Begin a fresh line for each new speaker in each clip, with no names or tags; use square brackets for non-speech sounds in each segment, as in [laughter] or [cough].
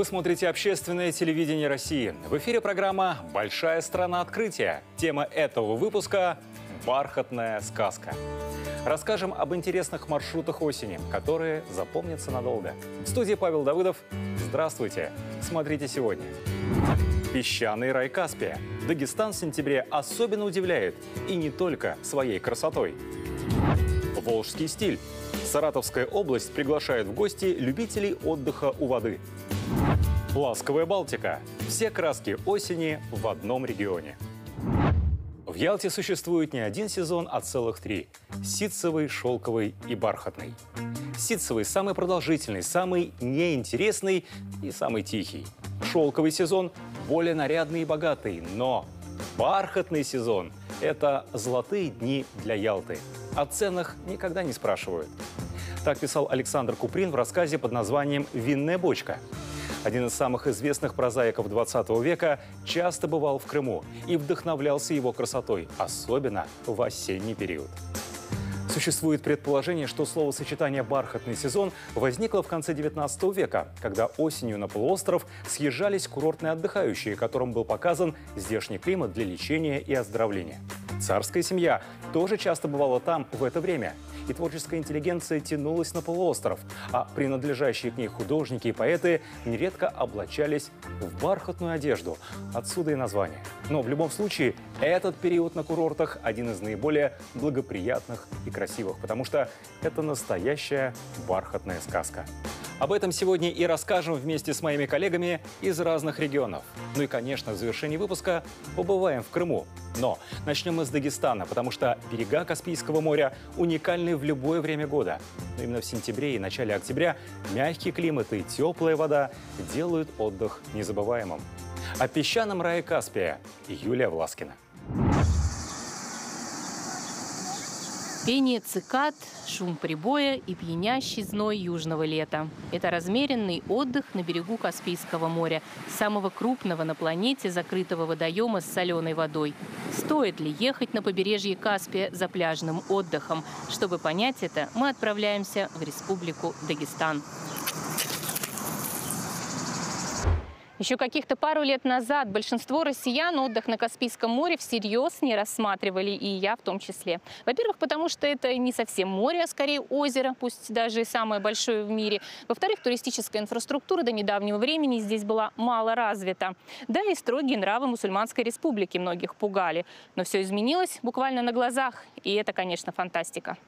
Вы смотрите общественное телевидение России. В эфире программа «Большая страна открытия». Тема этого выпуска – «Бархатная сказка». Расскажем об интересных маршрутах осени, которые запомнятся надолго. В студии Павел Давыдов. Здравствуйте. Смотрите сегодня. Песчаный рай Каспия. Дагестан в сентябре особенно удивляет. И не только своей красотой. Волжский стиль. Саратовская область приглашает в гости любителей отдыха у воды. Ласковая Балтика. Все краски осени в одном регионе. В Ялте существует не один сезон, а целых три. Ситцевый, шелковый и бархатный. Ситцевый самый продолжительный, самый неинтересный и самый тихий. Шелковый сезон более нарядный и богатый, но бархатный сезон – это золотые дни для Ялты. О ценах никогда не спрашивают. Так писал Александр Куприн в рассказе под названием «Винная бочка». Один из самых известных прозаиков 20 века часто бывал в Крыму и вдохновлялся его красотой, особенно в осенний период. Существует предположение, что словосочетание «бархатный сезон» возникло в конце 19 века, когда осенью на полуостров съезжались курортные отдыхающие, которым был показан здешний климат для лечения и оздоровления. Царская семья тоже часто бывала там в это время – и творческая интеллигенция тянулась на полуостров, а принадлежащие к ней художники и поэты нередко облачались в бархатную одежду. Отсюда и название. Но в любом случае, этот период на курортах один из наиболее благоприятных и красивых, потому что это настоящая бархатная сказка. Об этом сегодня и расскажем вместе с моими коллегами из разных регионов. Ну и, конечно, в завершении выпуска побываем в Крыму. Но начнем мы с Дагестана, потому что берега Каспийского моря уникальны в любое время года. Но именно в сентябре и начале октября мягкий климат и теплая вода делают отдых незабываемым. О песчаном рае Каспия Юлия Власкина.
Пение цикад, шум прибоя и пьянящий зной южного лета. Это размеренный отдых на берегу Каспийского моря, самого крупного на планете закрытого водоема с соленой водой. Стоит ли ехать на побережье Каспия за пляжным отдыхом? Чтобы понять это, мы отправляемся в Республику Дагестан. Еще каких-то пару лет назад большинство россиян отдых на Каспийском море всерьез не рассматривали, и я в том числе. Во-первых, потому что это не совсем море, а скорее озеро, пусть даже и самое большое в мире. Во-вторых, туристическая инфраструктура до недавнего времени здесь была мало развита. Да и строгие нравы мусульманской республики многих пугали. Но все изменилось буквально на глазах, и это, конечно, фантастика.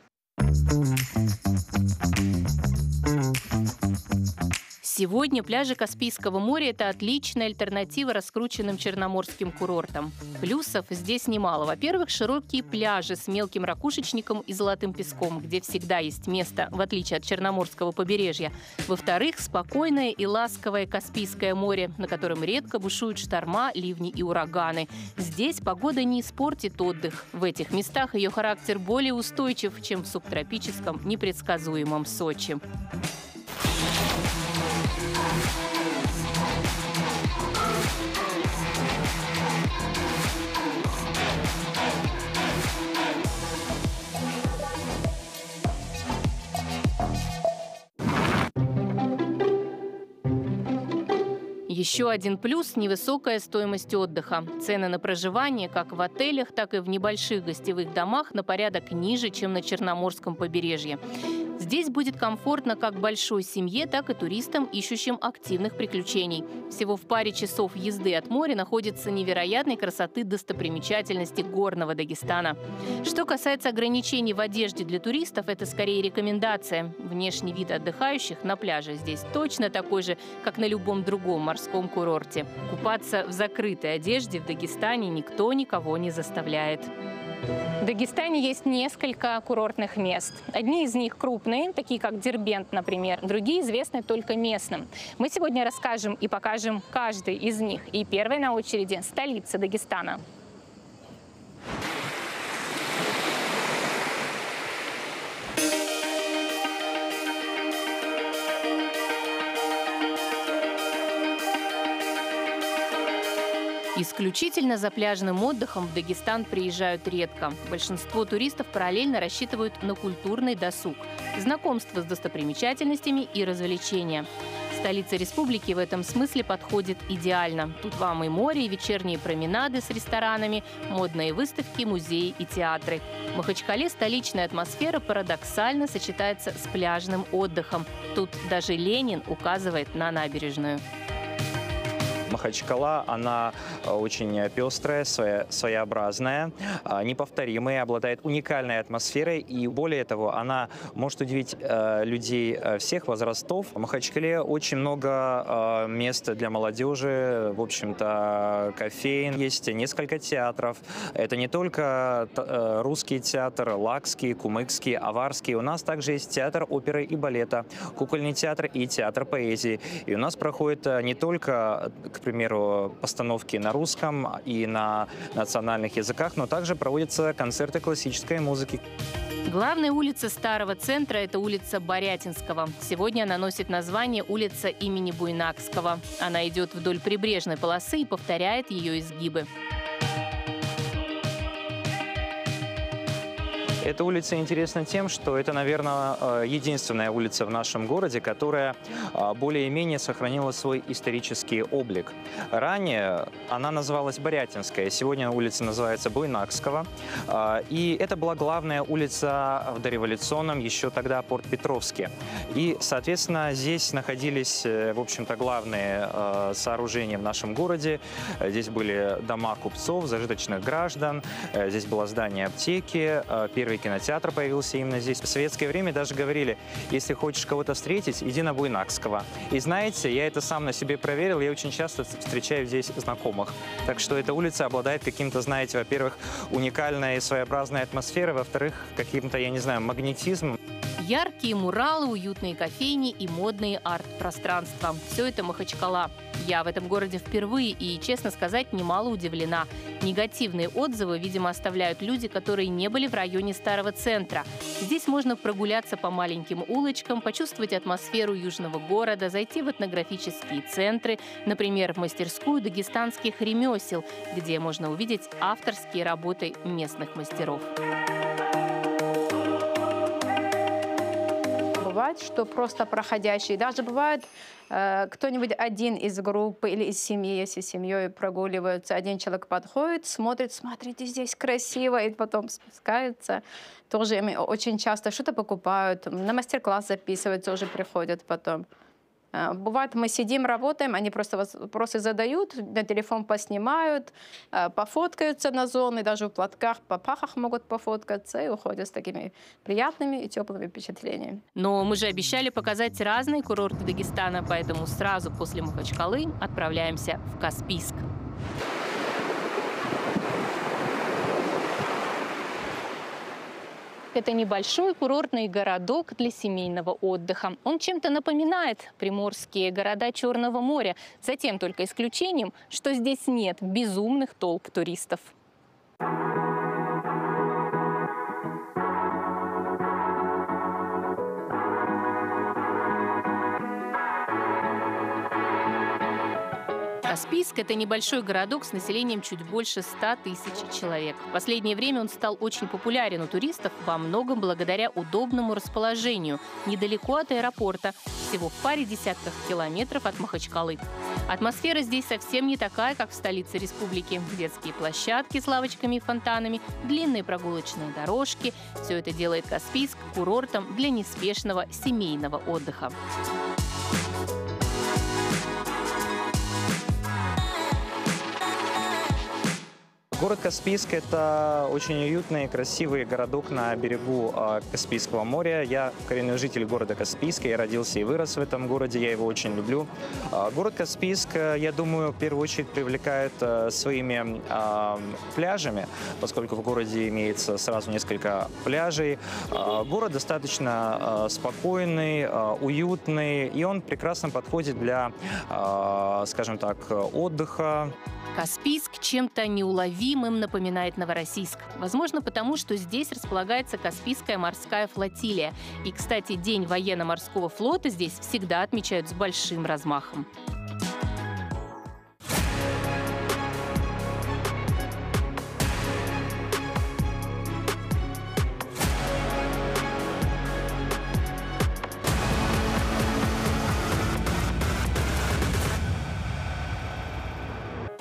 Сегодня пляжи Каспийского моря – это отличная альтернатива раскрученным черноморским курортам. Плюсов здесь немало. Во-первых, широкие пляжи с мелким ракушечником и золотым песком, где всегда есть место, в отличие от черноморского побережья. Во-вторых, спокойное и ласковое Каспийское море, на котором редко бушуют шторма, ливни и ураганы. Здесь погода не испортит отдых. В этих местах ее характер более устойчив, чем в субтропическом непредсказуемом Сочи. Еще один плюс – невысокая стоимость отдыха. Цены на проживание как в отелях, так и в небольших гостевых домах на порядок ниже, чем на Черноморском побережье. Здесь будет комфортно как большой семье, так и туристам, ищущим активных приключений. Всего в паре часов езды от моря находится невероятной красоты достопримечательности горного Дагестана. Что касается ограничений в одежде для туристов, это скорее рекомендация. Внешний вид отдыхающих на пляже здесь точно такой же, как на любом другом морском курорте. Купаться в закрытой одежде в Дагестане никто никого не заставляет. В Дагестане есть несколько курортных мест. Одни из них крупные, такие как Дербент, например. Другие известны только местным. Мы сегодня расскажем и покажем каждый из них. И первой на очереди столица Дагестана. Исключительно за пляжным отдыхом в Дагестан приезжают редко. Большинство туристов параллельно рассчитывают на культурный досуг, знакомство с достопримечательностями и развлечения. Столица республики в этом смысле подходит идеально. Тут вам и море, и вечерние променады с ресторанами, модные выставки, музеи и театры. В Махачкале столичная атмосфера парадоксально сочетается с пляжным отдыхом. Тут даже Ленин указывает на набережную.
Махачкала, она э, очень пестрая, своя, своеобразная, э, неповторимая, обладает уникальной атмосферой и более того, она может удивить э, людей всех возрастов. В Махачкале очень много мест для молодежи, в общем-то, кофеин, есть несколько театров. Это не только русский театр, лакский, кумыкский, аварский. У нас также есть театр оперы и балета, кукольный театр и театр поэзии. И у нас проходит не только, к примеру, постановки на русском и на национальных языках, но также проводятся концерты классической музыки.
Главная улица старого центра – это улица Борятинского. Сегодня она носит название улица имени Буйнакского. Она идет вдоль прибрежной полосы и повторяет ее изгибы.
Эта улица интересна тем, что это, наверное, э, единственная улица в нашем городе, которая э, более-менее сохранила свой исторический облик. Ранее она называлась Борятинская, сегодня улица называется Буйнакского. Э, и это была главная улица в дореволюционном еще тогда Порт Петровске. И, соответственно, здесь находились, в общем-то, главные сооружения в нашем городе. Здесь были дома купцов, зажиточных граждан, здесь было здание аптеки, первый первый кинотеатр появился именно здесь. В советское время даже говорили, если хочешь кого-то встретить, иди на Буйнакского. И знаете, я это сам на себе проверил, я очень часто встречаю здесь знакомых. Так что эта улица обладает каким-то, знаете, во-первых, уникальной и своеобразной атмосферой, во-вторых, каким-то, я не знаю, магнетизмом.
Яркие муралы, уютные кофейни и модные арт-пространства. Все это Махачкала. Я в этом городе впервые и, честно сказать, немало удивлена. Негативные отзывы, видимо, оставляют люди, которые не были в районе старого центра. Здесь можно прогуляться по маленьким улочкам, почувствовать атмосферу южного города, зайти в этнографические центры, например, в мастерскую дагестанских ремесел, где можно увидеть авторские работы местных мастеров.
бывает, что просто проходящие. Даже бывает, кто-нибудь один из группы или из семьи, если семьей прогуливаются, один человек подходит, смотрит, смотрите, здесь красиво, и потом спускается. Тоже очень часто что-то покупают, на мастер-класс записывают, тоже приходят потом. Э, бывает, мы сидим, работаем, они просто вопросы задают, на телефон поснимают, э, пофоткаются на зоны, даже в платках, по пахах могут пофоткаться и уходят с такими приятными и теплыми впечатлениями.
Но мы же обещали показать разные курорты Дагестана, поэтому сразу после Махачкалы отправляемся в Каспийск. Это небольшой курортный городок для семейного отдыха. Он чем-то напоминает приморские города Черного моря, за тем только исключением, что здесь нет безумных толп туристов. Каспийск – это небольшой городок с населением чуть больше 100 тысяч человек. В последнее время он стал очень популярен у туристов во многом благодаря удобному расположению недалеко от аэропорта, всего в паре десятках километров от Махачкалы. Атмосфера здесь совсем не такая, как в столице республики. Детские площадки с лавочками и фонтанами, длинные прогулочные дорожки – все это делает Каспийск курортом для неспешного семейного отдыха.
Город Каспийск – это очень уютный, красивый городок на берегу э, Каспийского моря. Я коренной житель города Каспийска, я родился и вырос в этом городе, я его очень люблю. Э, город Каспийск, э, я думаю, в первую очередь привлекает э, своими э, пляжами, поскольку в городе имеется сразу несколько пляжей. Город достаточно спокойный, уютный, и он прекрасно подходит для, скажем так, отдыха,
Каспийск чем-то неуловимым напоминает Новороссийск. Возможно, потому что здесь располагается Каспийская морская флотилия. И, кстати, День военно-морского флота здесь всегда отмечают с большим размахом.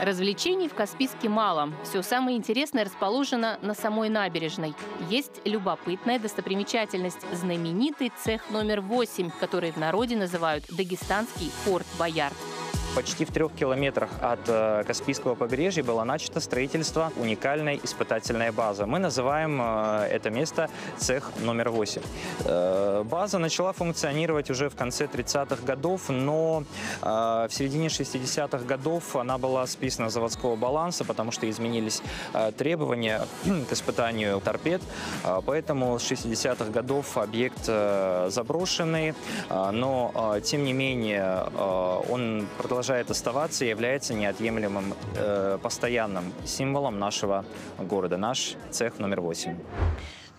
Развлечений в Каспийске мало. Все самое интересное расположено на самой набережной. Есть любопытная достопримечательность – знаменитый цех номер 8, который в народе называют «Дагестанский форт Боярд».
Почти в трех километрах от э, Каспийского побережья было начато строительство уникальной испытательной базы. Мы называем э, это место цех номер 8. Э, база начала функционировать уже в конце 30-х годов, но в середине 60-х годов она была списана с заводского баланса, потому что изменились требования к испытанию торпед. Поэтому с 60-х годов объект заброшенный, но тем не менее он продолжает продолжает оставаться и является неотъемлемым э, постоянным символом нашего города, наш цех номер 8.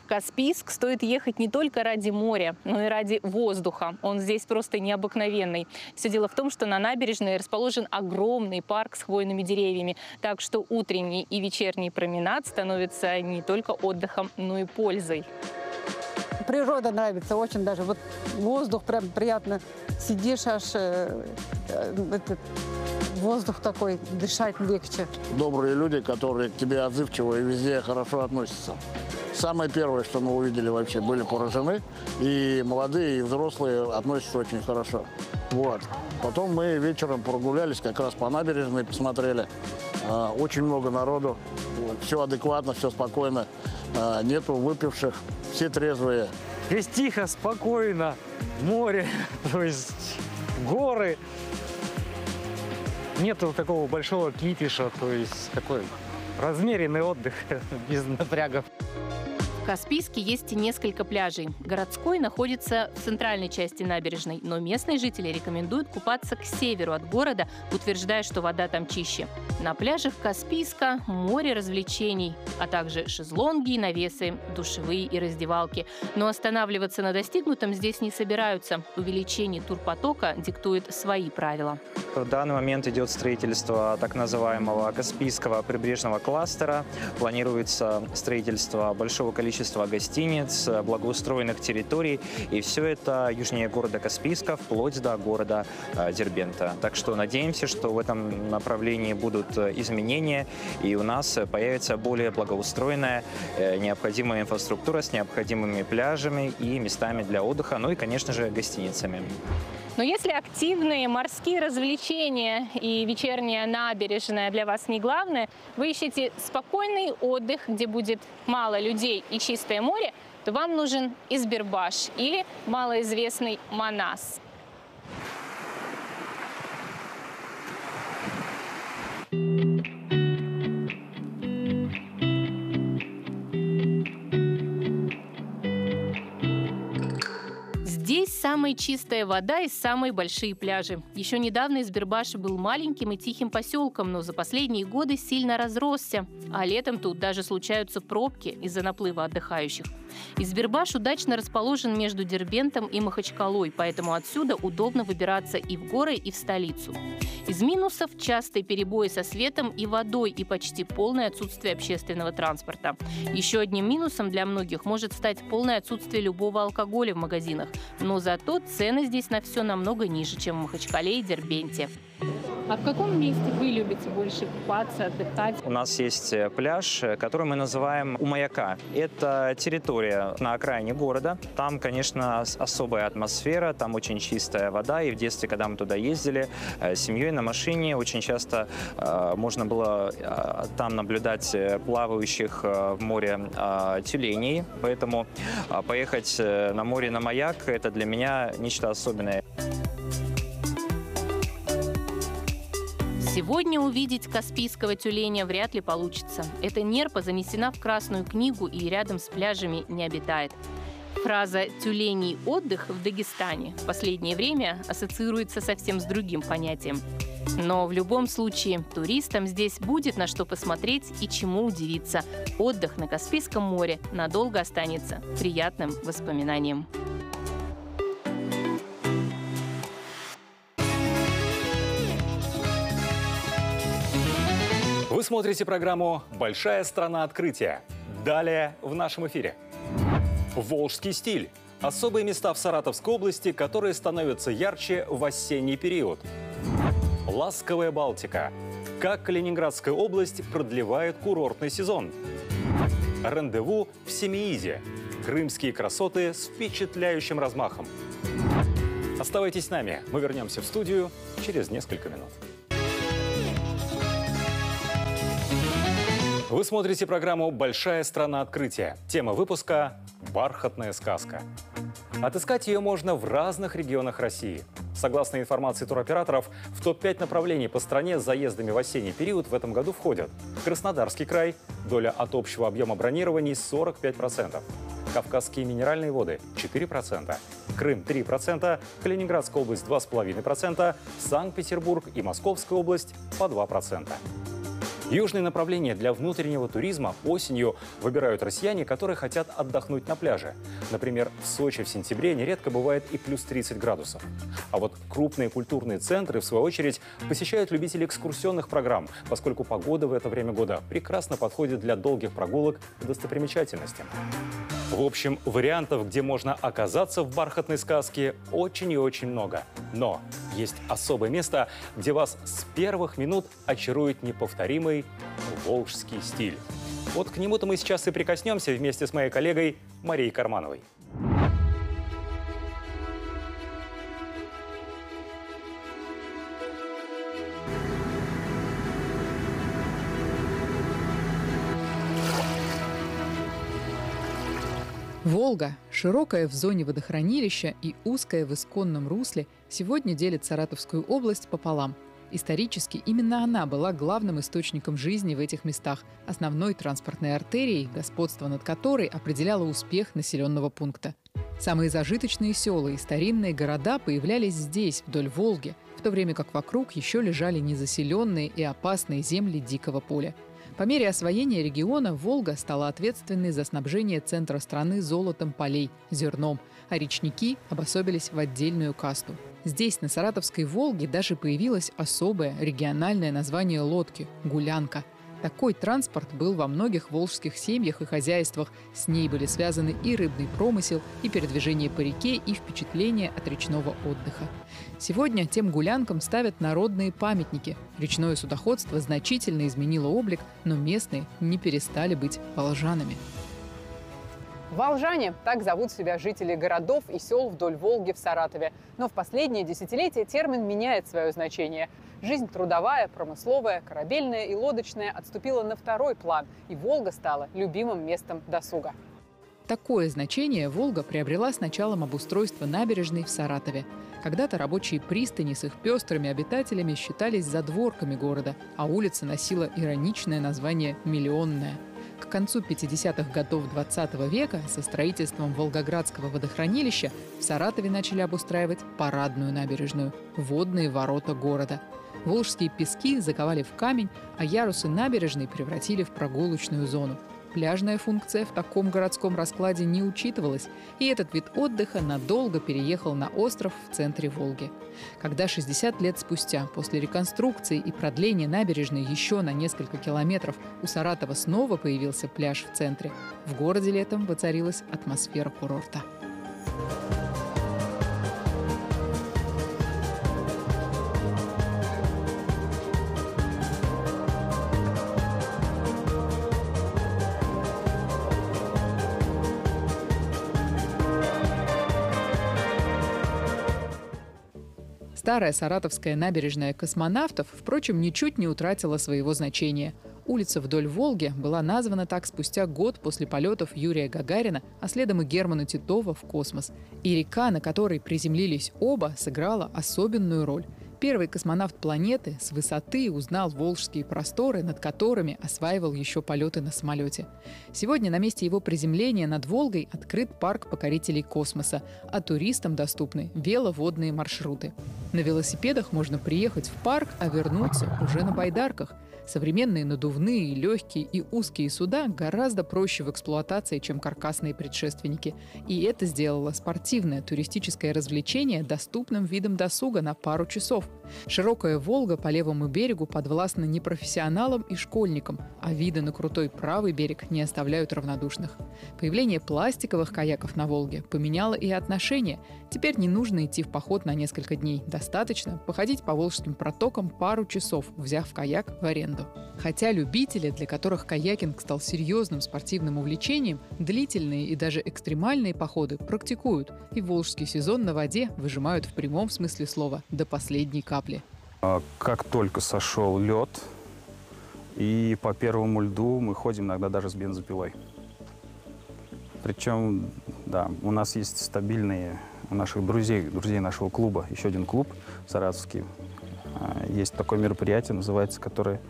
В Каспийск стоит ехать не только ради моря, но и ради воздуха. Он здесь просто необыкновенный. Все дело в том, что на набережной расположен огромный парк с хвойными деревьями. Так что утренний и вечерний променад становятся не только отдыхом, но и пользой
природа нравится очень даже. Вот воздух прям приятно. Сидишь аж, э, э, этот, воздух такой, дышать легче.
Добрые люди, которые к тебе отзывчивы и везде хорошо относятся. Самое первое, что мы увидели вообще, были поражены. И молодые, и взрослые относятся очень хорошо. Вот. Потом мы вечером прогулялись как раз по набережной, посмотрели. А, очень много народу. Все адекватно, все спокойно. А, нету выпивших, все трезвые.
Здесь тихо, спокойно, море, [laughs] то есть горы. Нету такого большого кипиша, то есть такой размеренный отдых [laughs] без напрягов.
В Каспийске есть несколько пляжей. Городской находится в центральной части набережной, но местные жители рекомендуют купаться к северу от города, утверждая, что вода там чище. На пляжах Каспийска море развлечений, а также шезлонги, навесы, душевые и раздевалки. Но останавливаться на достигнутом здесь не собираются. Увеличение турпотока диктует свои правила.
В данный момент идет строительство так называемого Каспийского прибрежного кластера. Планируется строительство большого количества количество гостиниц, благоустроенных территорий. И все это южнее города Каспийска, вплоть до города э, Дербента. Так что надеемся, что в этом направлении будут э, изменения, и у нас появится более благоустроенная э, необходимая инфраструктура с необходимыми пляжами и местами для отдыха, ну и, конечно же, гостиницами.
Но если активные морские развлечения и вечерняя набережная для вас не главное, вы ищете спокойный отдых, где будет мало людей и чистое море, то вам нужен Избербаш или малоизвестный Манас. Самая чистая вода и самые большие пляжи. Еще недавно Избербаш был маленьким и тихим поселком, но за последние годы сильно разросся. А летом тут даже случаются пробки из-за наплыва отдыхающих. Избербаш удачно расположен между Дербентом и Махачкалой, поэтому отсюда удобно выбираться и в горы, и в столицу. Из минусов – частые перебои со светом и водой и почти полное отсутствие общественного транспорта. Еще одним минусом для многих может стать полное отсутствие любого алкоголя в магазинах. Но зато цены здесь на все намного ниже, чем в Махачкале и Дербенте. А в каком месте вы любите больше купаться, отдыхать?
У нас есть э, пляж, э, который мы называем у маяка. Это территория на окраине города. Там, конечно, особая атмосфера, там очень чистая вода. И в детстве, когда мы туда ездили э, с семьей на машине, очень часто можно было там наблюдать плавающих в море тюленей. Поэтому поехать на море на маяк – это для меня нечто особенное.
Сегодня увидеть каспийского тюленя вряд ли получится. Эта нерпа занесена в Красную книгу и рядом с пляжами не обитает. Фраза «тюленей отдых» в Дагестане в последнее время ассоциируется совсем с другим понятием. Но в любом случае туристам здесь будет на что посмотреть и чему удивиться. Отдых на Каспийском море надолго останется приятным воспоминанием.
Смотрите программу «Большая страна открытия». Далее в нашем эфире. Волжский стиль. Особые места в Саратовской области, которые становятся ярче в осенний период. Ласковая Балтика. Как Калининградская область продлевает курортный сезон? Рандеву в Семиизе. Крымские красоты с впечатляющим размахом. Оставайтесь с нами. Мы вернемся в студию через несколько минут. Вы смотрите программу «Большая страна открытия». Тема выпуска «Бархатная сказка». Отыскать ее можно в разных регионах России. Согласно информации туроператоров, в топ-5 направлений по стране с заездами в осенний период в этом году входят Краснодарский край, доля от общего объема бронирований 45%, Кавказские минеральные воды 4%, Крым 3%, Калининградская область 2,5%, Санкт-Петербург и Московская область по 2%. Южные направления для внутреннего туризма осенью выбирают россияне, которые хотят отдохнуть на пляже. Например, в Сочи в сентябре нередко бывает и плюс 30 градусов. А вот крупные культурные центры, в свою очередь, посещают любители экскурсионных программ, поскольку погода в это время года прекрасно подходит для долгих прогулок по достопримечательностям. В общем, вариантов, где можно оказаться в бархатной сказке, очень и очень много. Но есть особое место, где вас с первых минут очарует неповторимый волжский стиль. Вот к нему-то мы сейчас и прикоснемся вместе с моей коллегой Марией Кармановой.
Волга, широкая в зоне водохранилища и узкая в исконном русле, сегодня делит Саратовскую область пополам. Исторически именно она была главным источником жизни в этих местах, основной транспортной артерией, господство над которой определяло успех населенного пункта. Самые зажиточные села и старинные города появлялись здесь, вдоль Волги, в то время как вокруг еще лежали незаселенные и опасные земли дикого поля – по мере освоения региона Волга стала ответственной за снабжение центра страны золотом полей, зерном, а речники обособились в отдельную касту. Здесь, на Саратовской Волге, даже появилось особое региональное название лодки – «гулянка». Такой транспорт был во многих волжских семьях и хозяйствах. С ней были связаны и рыбный промысел, и передвижение по реке, и впечатление от речного отдыха. Сегодня тем гулянкам ставят народные памятники. Речное судоходство значительно изменило облик, но местные не перестали быть волжанами.
Волжане – так зовут себя жители городов и сел вдоль Волги в Саратове. Но в последние десятилетия термин меняет свое значение. Жизнь трудовая, промысловая, корабельная и лодочная отступила на второй план, и Волга стала любимым местом досуга.
Такое значение Волга приобрела с началом обустройства набережной в Саратове. Когда-то рабочие пристани с их пестрыми обитателями считались задворками города, а улица носила ироничное название «Миллионная». К концу 50-х годов 20 века со строительством Волгоградского водохранилища в Саратове начали обустраивать парадную набережную – водные ворота города. Волжские пески заковали в камень, а ярусы набережной превратили в прогулочную зону – Пляжная функция в таком городском раскладе не учитывалась, и этот вид отдыха надолго переехал на остров в центре Волги. Когда 60 лет спустя, после реконструкции и продления набережной еще на несколько километров, у Саратова снова появился пляж в центре, в городе летом воцарилась атмосфера курорта. Старая саратовская набережная космонавтов, впрочем, ничуть не утратила своего значения. Улица вдоль Волги была названа так спустя год после полетов Юрия Гагарина, а следом и Германа Титова в космос. И река, на которой приземлились оба, сыграла особенную роль – Первый космонавт планеты с высоты узнал волжские просторы, над которыми осваивал еще полеты на самолете. Сегодня на месте его приземления над Волгой открыт парк покорителей космоса, а туристам доступны веловодные маршруты. На велосипедах можно приехать в парк, а вернуться уже на байдарках. Современные надувные, легкие и узкие суда гораздо проще в эксплуатации, чем каркасные предшественники. И это сделало спортивное туристическое развлечение доступным видом досуга на пару часов. Широкая Волга по левому берегу подвластна не профессионалам и школьникам, а виды на крутой правый берег не оставляют равнодушных. Появление пластиковых каяков на Волге поменяло и отношения. Теперь не нужно идти в поход на несколько дней. Достаточно походить по Волжским протокам пару часов, взяв каяк в аренду. Хотя любители, для которых каякинг стал серьезным спортивным увлечением, длительные и даже экстремальные походы практикуют, и волжский сезон на воде выжимают в прямом смысле слова до последней капли.
А Как только сошел лед, и по первому льду мы ходим иногда даже с бензопилой. Причем, да, у нас есть стабильные, у наших друзей, друзей нашего клуба, еще один клуб саратовский, а, есть такое мероприятие, называется, которое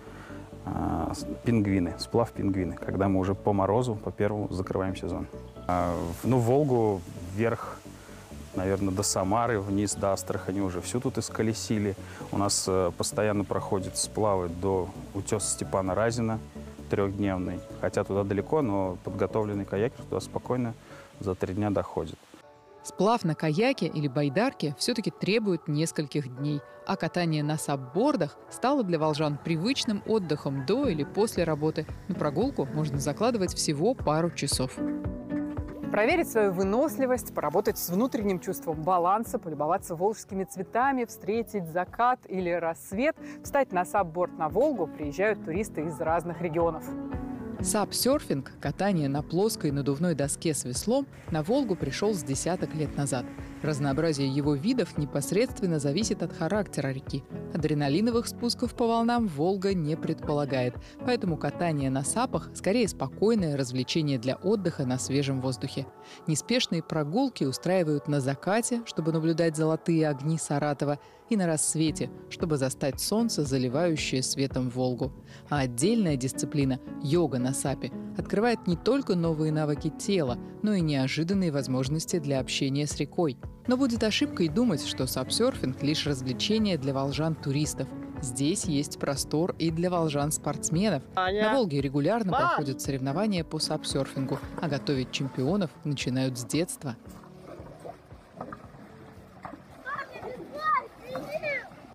пингвины, сплав пингвины, когда мы уже по морозу, по первому закрываем сезон. А, Ну, Волгу вверх, наверное, до Самары, вниз до Астрахани уже всю тут исколесили. У нас э, постоянно проходят сплавы до утеса Степана Разина, трехдневный. Хотя туда далеко, но подготовленный каякер туда спокойно за три дня доходит.
Сплав на каяке или байдарке все-таки требует нескольких дней, а катание на саббордах стало для волжан привычным отдыхом до или после работы. На прогулку можно закладывать всего пару часов.
Проверить свою выносливость, поработать с внутренним чувством баланса, полюбоваться волжскими цветами, встретить закат или рассвет, встать на сабборд на Волгу приезжают туристы из разных регионов.
Сап-серфинг, катание на плоской надувной доске с веслом, на Волгу пришел с десяток лет назад. Разнообразие его видов непосредственно зависит от характера реки. Адреналиновых спусков по волнам Волга не предполагает, поэтому катание на сапах скорее спокойное развлечение для отдыха на свежем воздухе. Неспешные прогулки устраивают на закате, чтобы наблюдать золотые огни Саратова, и на рассвете, чтобы застать солнце, заливающее светом Волгу. А отдельная дисциплина – йога на сапе – открывает не только новые навыки тела, но и неожиданные возможности для общения с рекой. Но будет ошибкой думать, что сапсерфинг – лишь развлечение для волжан-туристов. Здесь есть простор и для волжан-спортсменов. На Волге регулярно проходят соревнования по сапсерфингу, а готовить чемпионов начинают с детства.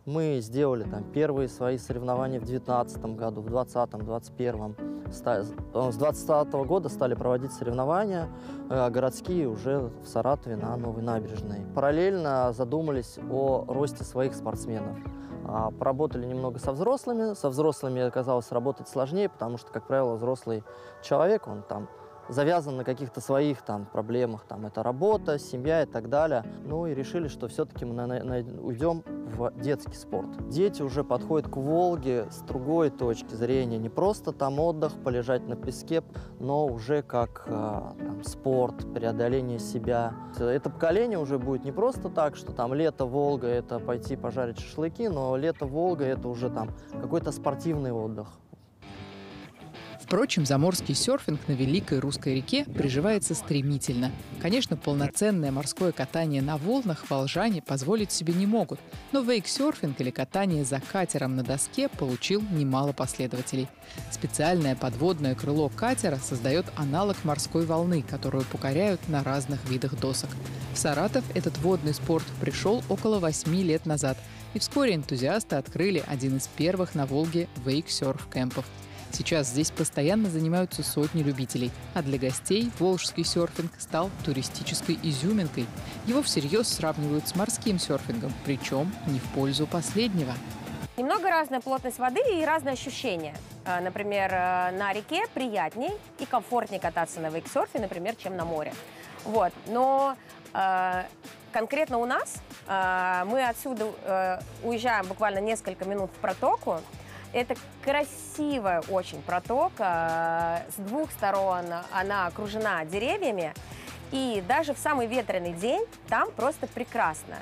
Мы сделали там первые свои соревнования в 2019 году, в 2020, 2021. Ста- С 2020 года стали проводить соревнования э, городские уже в Саратове на Новой набережной. Параллельно задумались о росте своих спортсменов. А, Поработали немного со взрослыми. Со взрослыми оказалось работать сложнее, потому что, как правило, взрослый человек, он там завязан на каких-то своих там проблемах, там это работа, семья и так далее. Ну и решили, что все-таки мы на- на- уйдем в детский спорт. Дети уже подходят к Волге с другой точки зрения, не просто там отдых, полежать на песке, но уже как э, там, спорт, преодоление себя. Это поколение уже будет не просто так, что там лето Волга это пойти пожарить шашлыки, но лето Волга это уже там какой-то спортивный отдых.
Впрочем, заморский серфинг на Великой Русской реке приживается стремительно. Конечно, полноценное морское катание на волнах волжане позволить себе не могут, но вейксерфинг или катание за катером на доске получил немало последователей. Специальное подводное крыло катера создает аналог морской волны, которую покоряют на разных видах досок. В Саратов этот водный спорт пришел около восьми лет назад, и вскоре энтузиасты открыли один из первых на Волге вейксерф-кемпов. Сейчас здесь постоянно занимаются сотни любителей, а для гостей волжский серфинг стал туристической изюминкой. Его всерьез сравнивают с морским серфингом, причем не в пользу последнего.
Немного разная плотность воды и разные ощущения. А, Например, э, на реке приятней и комфортнее кататься на вейксерфе, например, чем на море. Вот. Но э, конкретно у нас э, мы отсюда э, уезжаем буквально несколько минут в протоку. Это красивая очень протока. С двух сторон она окружена деревьями. И даже в самый ветреный день там просто прекрасно.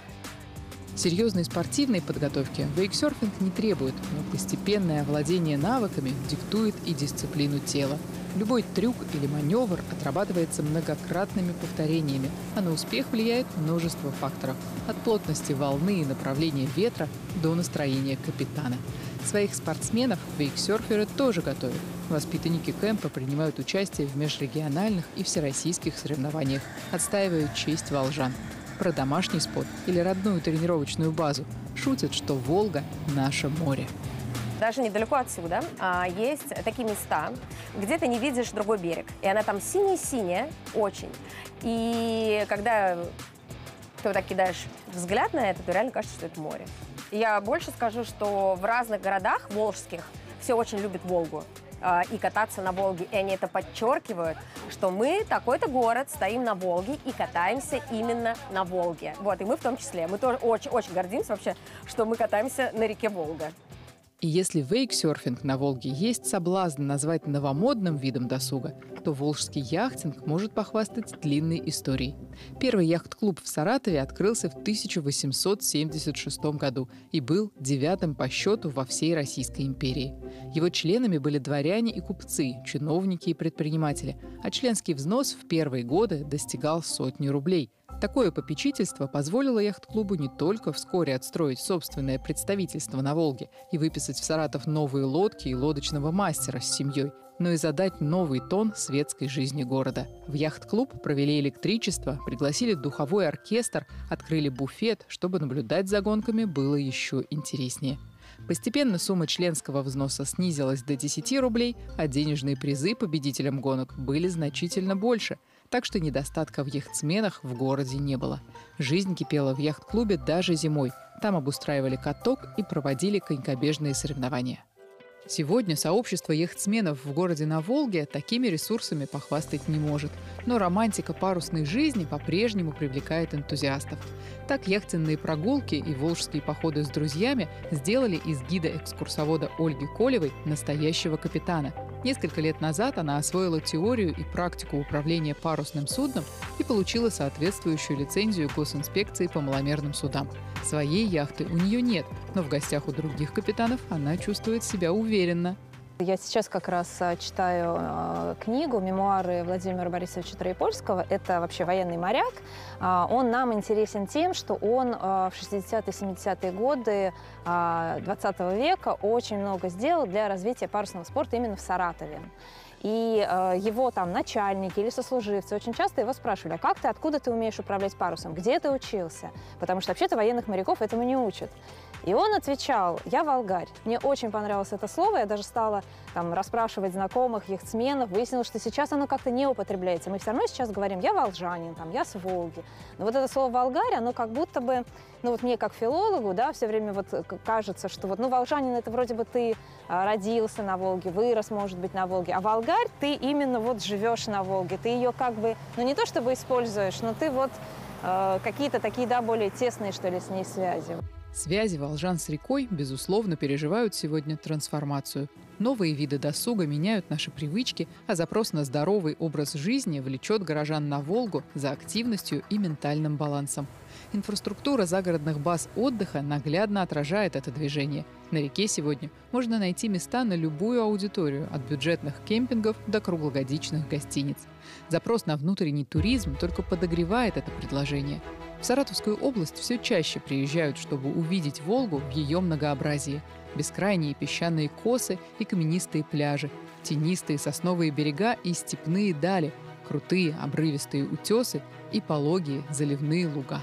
Серьезной спортивной подготовки вейксерфинг не требует, но постепенное овладение навыками диктует и дисциплину тела. Любой трюк или маневр отрабатывается многократными повторениями, а на успех влияет множество факторов. От плотности волны и направления ветра до настроения капитана. Своих спортсменов вейксерферы тоже готовят. Воспитанники кемпа принимают участие в межрегиональных и всероссийских соревнованиях, отстаивают честь волжан. Про домашний спот или родную тренировочную базу шутят, что Волга – наше море.
Даже недалеко отсюда а, есть такие места, где ты не видишь другой берег. И она там синяя-синяя очень. И когда ты вот так кидаешь взгляд на это, то реально кажется, что это море. Я больше скажу, что в разных городах волжских все очень любят Волгу а, и кататься на Волге. И они это подчеркивают, что мы такой-то город, стоим на Волге и катаемся именно на Волге. Вот, и мы в том числе. Мы тоже очень-очень гордимся вообще, что мы катаемся на реке Волга.
И если вейксерфинг на Волге есть соблазн назвать новомодным видом досуга, то волжский яхтинг может похвастать длинной историей. Первый яхт-клуб в Саратове открылся в 1876 году и был девятым по счету во всей Российской империи. Его членами были дворяне и купцы, чиновники и предприниматели, а членский взнос в первые годы достигал сотни рублей – Такое попечительство позволило яхт-клубу не только вскоре отстроить собственное представительство на Волге и выписать в Саратов новые лодки и лодочного мастера с семьей, но и задать новый тон светской жизни города. В яхт-клуб провели электричество, пригласили духовой оркестр, открыли буфет, чтобы наблюдать за гонками было еще интереснее. Постепенно сумма членского взноса снизилась до 10 рублей, а денежные призы победителям гонок были значительно больше – так что недостатка в яхтсменах в городе не было. Жизнь кипела в яхт-клубе даже зимой. Там обустраивали каток и проводили конькобежные соревнования. Сегодня сообщество яхтсменов в городе на Волге такими ресурсами похвастать не может. Но романтика парусной жизни по-прежнему привлекает энтузиастов. Так яхтенные прогулки и волжские походы с друзьями сделали из гида-экскурсовода Ольги Колевой настоящего капитана – Несколько лет назад она освоила теорию и практику управления парусным судном и получила соответствующую лицензию госинспекции по маломерным судам. Своей яхты у нее нет, но в гостях у других капитанов она чувствует себя уверенно.
Я сейчас как раз а, читаю э, книгу «Мемуары Владимира Борисовича Троепольского». Это вообще военный моряк. Э, он нам интересен тем, что он в 60-70-е годы э, 20 века очень много сделал для развития парусного спорта именно в Саратове. И э, его там начальники или сослуживцы очень часто его спрашивали, а как ты, откуда ты умеешь управлять парусом, где ты учился? Потому что вообще-то военных моряков этому не учат. И он отвечал, я волгарь. Мне очень понравилось это слово, я даже стала там, расспрашивать знакомых, яхтсменов, выяснилось, что сейчас оно как-то не употребляется. Мы все равно сейчас говорим, я волжанин, там, я с Волги. Но вот это слово волгарь, оно как будто бы, ну вот мне как филологу, да, все время вот кажется, что вот, ну, волжанин это вроде бы ты а, родился на Волге, вырос, может быть, на Волге, а волгарь ты именно вот живешь на Волге, ты ее как бы, ну не то чтобы используешь, но ты вот э, какие-то такие, да, более тесные, что ли, с ней связи.
Связи волжан с рекой, безусловно, переживают сегодня трансформацию. Новые виды досуга меняют наши привычки, а запрос на здоровый образ жизни влечет горожан на Волгу за активностью и ментальным балансом. Инфраструктура загородных баз отдыха наглядно отражает это движение. На реке сегодня можно найти места на любую аудиторию, от бюджетных кемпингов до круглогодичных гостиниц. Запрос на внутренний туризм только подогревает это предложение. В Саратовскую область все чаще приезжают, чтобы увидеть Волгу в ее многообразии. Бескрайние песчаные косы и каменистые пляжи, тенистые сосновые берега и степные дали, крутые обрывистые утесы и пологие заливные луга.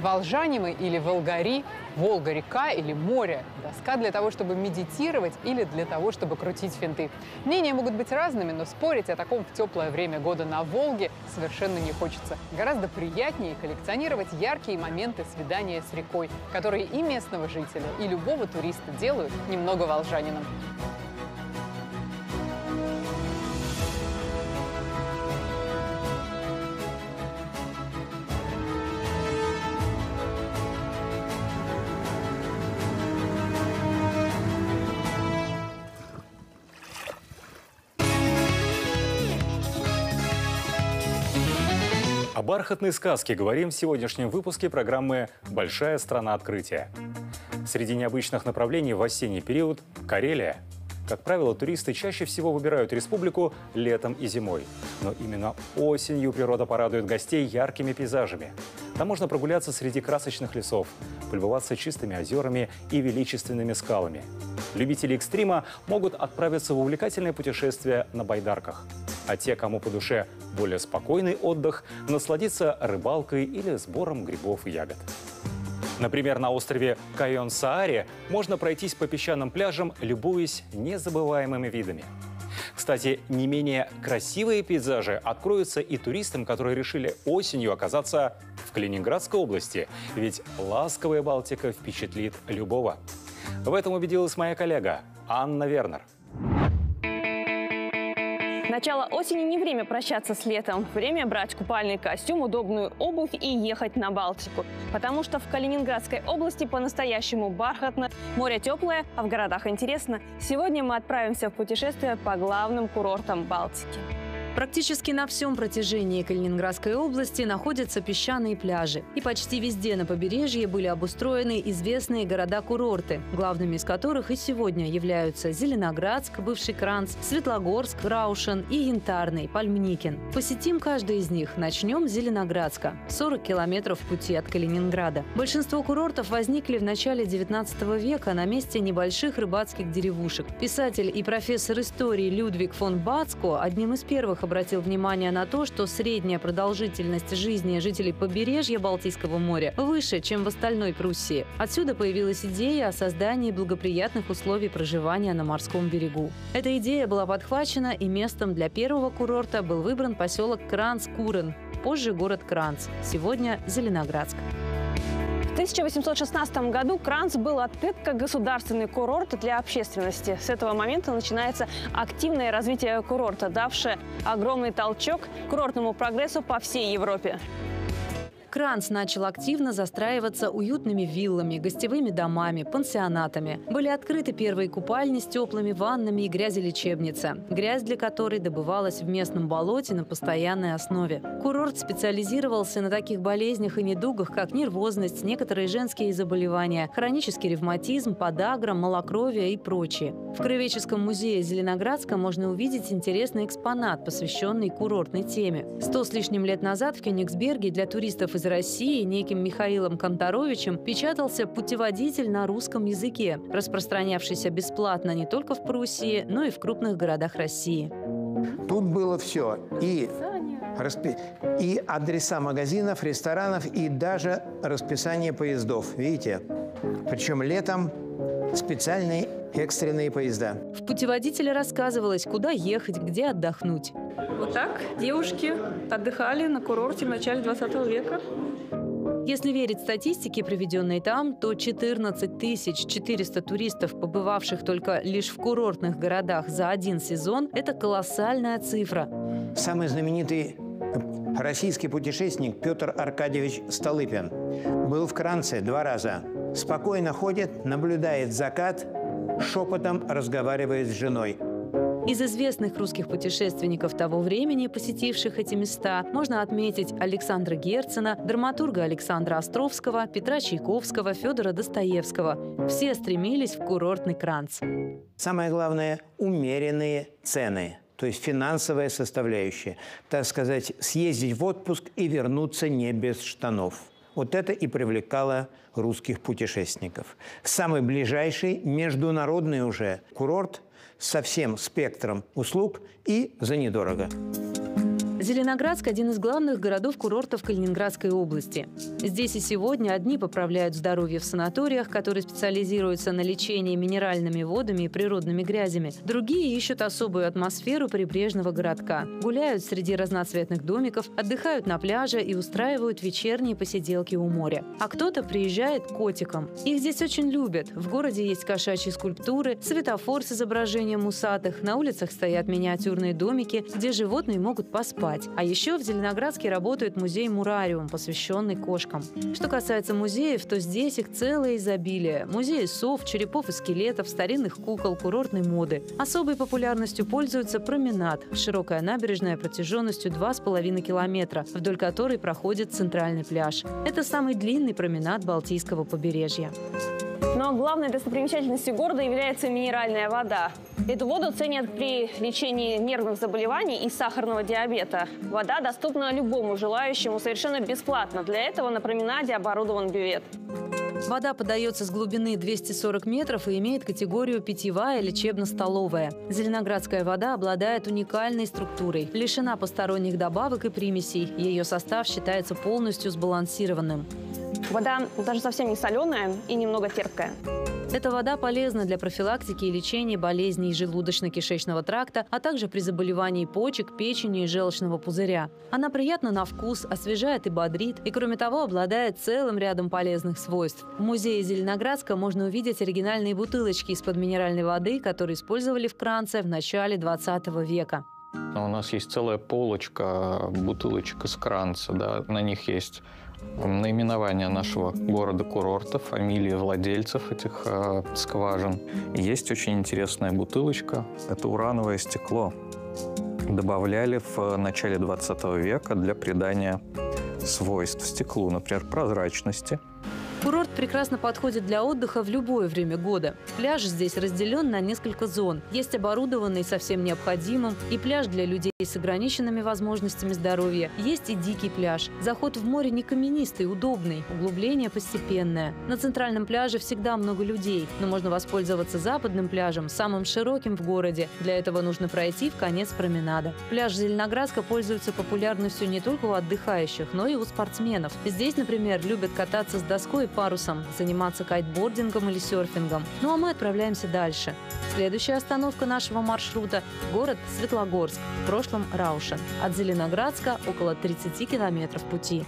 Волжане мы или волгари, Волга-река или море, доска для того, чтобы медитировать или для того, чтобы крутить финты. Мнения могут быть разными, но спорить о таком в теплое время года на Волге совершенно не хочется. Гораздо приятнее коллекционировать яркие моменты свидания с рекой, которые и местного жителя, и любого туриста делают немного волжанином.
Бархатной сказке говорим в сегодняшнем выпуске программы «Большая страна открытия». Среди необычных направлений в осенний период – Карелия. Как правило, туристы чаще всего выбирают республику летом и зимой. Но именно осенью природа порадует гостей яркими пейзажами. Там можно прогуляться среди красочных лесов, полюбоваться чистыми озерами и величественными скалами. Любители экстрима могут отправиться в увлекательное путешествие на байдарках. А те, кому по душе более спокойный отдых, насладиться рыбалкой или сбором грибов и ягод. Например, на острове Кайон-Сааре можно пройтись по песчаным пляжам, любуясь незабываемыми видами. Кстати, не менее красивые пейзажи откроются и туристам, которые решили осенью оказаться в Калининградской области. Ведь ласковая Балтика впечатлит любого. В этом убедилась моя коллега Анна Вернер.
Начало осени не время прощаться с летом. Время брать купальный костюм, удобную обувь и ехать на Балтику. Потому что в Калининградской области по-настоящему бархатно, море теплое, а в городах интересно. Сегодня мы отправимся в путешествие по главным курортам Балтики.
Практически на всем протяжении Калининградской области находятся песчаные пляжи. И почти везде на побережье были обустроены известные города-курорты, главными из которых и сегодня являются Зеленоградск, бывший Кранц, Светлогорск, Раушен и Янтарный, Пальмникин. Посетим каждый из них. Начнем с Зеленоградска. 40 километров пути от Калининграда. Большинство курортов возникли в начале 19 века на месте небольших рыбацких деревушек. Писатель и профессор истории Людвиг фон Бацко одним из первых обратил внимание на то, что средняя продолжительность жизни жителей побережья Балтийского моря выше, чем в остальной Пруссии. Отсюда появилась идея о создании благоприятных условий проживания на морском берегу. Эта идея была подхвачена, и местом для первого курорта был выбран поселок Кранц-Курен, позже город Кранц, сегодня Зеленоградск.
В 1816 году Кранц был открыт как государственный курорт для общественности. С этого момента начинается активное развитие курорта, давшее огромный толчок курортному прогрессу по всей Европе.
Кранц начал активно застраиваться уютными виллами, гостевыми домами, пансионатами. Были открыты первые купальни с теплыми ваннами и грязелечебница, грязь для которой добывалась в местном болоте на постоянной основе. Курорт специализировался на таких болезнях и недугах, как нервозность, некоторые женские заболевания, хронический ревматизм, подагра, малокровие и прочее. В Краеведческом музее Зеленоградска можно увидеть интересный экспонат, посвященный курортной теме. Сто с лишним лет назад в Кёнигсберге для туристов из России неким Михаилом Конторовичем печатался путеводитель на русском языке, распространявшийся бесплатно не только в Пруссии, но и в крупных городах России.
Тут было все. И, распи... и адреса магазинов, ресторанов, и даже расписание поездов. Видите? Причем летом специальные экстренные поезда.
В путеводителе рассказывалось, куда ехать, где отдохнуть.
Вот так девушки отдыхали на курорте в начале 20 века.
Если верить статистике, проведенной там, то 14 400 туристов, побывавших только лишь в курортных городах за один сезон, это колоссальная цифра.
Самый знаменитый российский путешественник Петр Аркадьевич Столыпин был в Кранце два раза. Спокойно ходит, наблюдает закат, шепотом разговаривает с женой.
Из известных русских путешественников того времени, посетивших эти места, можно отметить Александра Герцена, драматурга Александра Островского, Петра Чайковского, Федора Достоевского. Все стремились в курортный кранц.
Самое главное – умеренные цены то есть финансовая составляющая. Так сказать, съездить в отпуск и вернуться не без штанов. Вот это и привлекало русских путешественников. Самый ближайший международный уже курорт со всем спектром услуг и за недорого.
Зеленоградск – один из главных городов-курортов Калининградской области. Здесь и сегодня одни поправляют здоровье в санаториях, которые специализируются на лечении минеральными водами и природными грязями. Другие ищут особую атмосферу прибрежного городка. Гуляют среди разноцветных домиков, отдыхают на пляже и устраивают вечерние посиделки у моря. А кто-то приезжает котиком. Их здесь очень любят. В городе есть кошачьи скульптуры, светофор с изображением усатых, на улицах стоят миниатюрные домики, где животные могут поспать спать. А еще в Зеленоградске работает музей-мурариум, посвященный кошкам. Что касается музеев, то здесь их целое изобилие. Музеи сов, черепов и скелетов, старинных кукол, курортной моды. Особой популярностью пользуется променад – широкая набережная протяженностью 2,5 километра, вдоль которой проходит центральный пляж. Это самый длинный променад Балтийского побережья.
Но главной достопримечательностью города является минеральная вода. Эту воду ценят при лечении нервных заболеваний и сахарного диабета. Вода доступна любому желающему совершенно бесплатно. Для этого на променаде оборудован бювет.
Вода подается с глубины 240 метров и имеет категорию питьевая лечебно-столовая. Зеленоградская вода обладает уникальной структурой, лишена посторонних добавок и примесей. Ее состав считается полностью сбалансированным.
Вода даже совсем не соленая и немного терпкая.
Эта вода полезна для профилактики и лечения болезней желудочно-кишечного тракта, а также при заболевании почек, печени и желчного пузыря. Она приятна на вкус, освежает и бодрит, и кроме того обладает целым рядом полезных свойств. В музее Зеленоградска можно увидеть оригинальные бутылочки из-под минеральной воды, которые использовали в Кранце в начале 20 века.
У нас есть целая полочка бутылочек из Кранца, да, на них есть наименование нашего города-курорта, фамилии владельцев этих э, скважин. Есть очень интересная бутылочка. Это урановое стекло. Добавляли в начале 20 века для придания свойств стеклу, например, прозрачности –
Курорт прекрасно подходит для отдыха в любое время года. Пляж здесь разделен на несколько зон. Есть оборудованный совсем необходимым и пляж для людей с ограниченными возможностями здоровья. Есть и дикий пляж. Заход в море не каменистый, удобный, углубление постепенное. На центральном пляже всегда много людей, но можно воспользоваться западным пляжем, самым широким в городе. Для этого нужно пройти в конец променада. Пляж Зеленоградска пользуется популярностью не только у отдыхающих, но и у спортсменов. Здесь, например, любят кататься с доской парусом, заниматься кайтбордингом или серфингом. Ну а мы отправляемся дальше. Следующая остановка нашего маршрута – город Светлогорск, в прошлом Раушен. От Зеленоградска около 30 километров пути.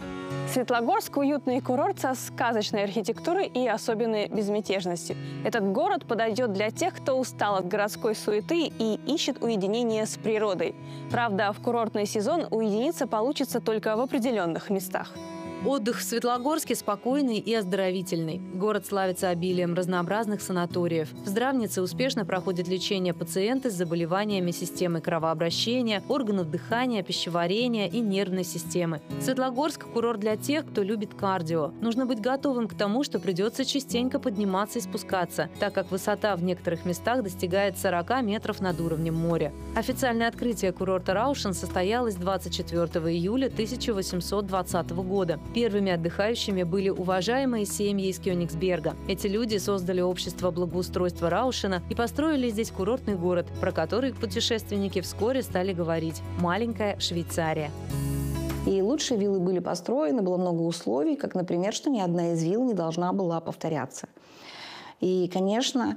Светлогорск – уютный курорт со сказочной архитектурой и особенной безмятежностью. Этот город подойдет для тех, кто устал от городской суеты и ищет уединение с природой. Правда, в курортный сезон уединиться получится только в определенных местах.
Отдых в Светлогорске спокойный и оздоровительный. Город славится обилием разнообразных санаториев. В здравнице успешно проходит лечение пациенты с заболеваниями системы кровообращения, органов дыхания, пищеварения и нервной системы. Светлогорск – курорт для тех, кто любит кардио. Нужно быть готовым к тому, что придется частенько подниматься и спускаться, так как высота в некоторых местах достигает 40 метров над уровнем моря. Официальное открытие курорта Раушен состоялось 24 июля 1820 года. Первыми отдыхающими были уважаемые семьи из Кёнигсберга. Эти люди создали общество благоустройства Раушена и построили здесь курортный город, про который путешественники вскоре стали говорить «маленькая Швейцария».
И лучшие виллы были построены, было много условий, как, например, что ни одна из вилл не должна была повторяться. И, конечно,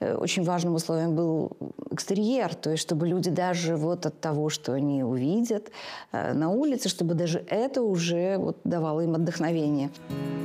Э, очень важным условием был экстерьер, то есть чтобы люди даже вот от того, что они увидят э, на улице, чтобы даже это уже вот давало им отдохновение.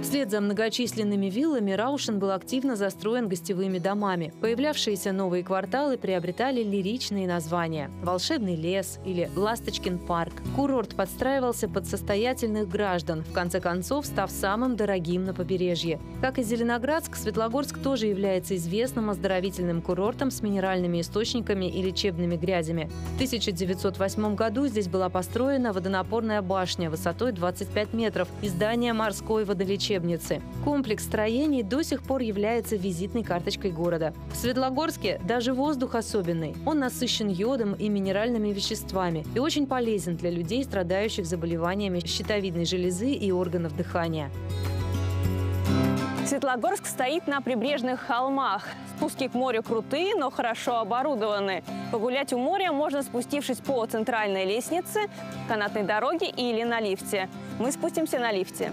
Вслед за многочисленными виллами Раушен был активно застроен гостевыми домами. Появлявшиеся новые кварталы приобретали лиричные названия – «Волшебный лес» или «Ласточкин парк». Курорт подстраивался под состоятельных граждан, в конце концов став самым дорогим на побережье. Как и Зеленоградск, Светлогорск тоже является известным оздоровительным курортом с минеральными источниками и лечебными грязями. В 1908 году здесь была построена водонапорная башня высотой 25 метров и здание морской водолечебницы. Комплекс строений до сих пор является визитной карточкой города. В Светлогорске даже воздух особенный. Он насыщен йодом и минеральными веществами и очень полезен для людей, страдающих заболеваниями щитовидной железы и органов дыхания.
Светлогорск стоит на прибрежных холмах. Спуски к морю крутые, но хорошо оборудованы. Погулять у моря можно, спустившись по центральной лестнице, канатной дороге или на лифте. Мы спустимся на лифте.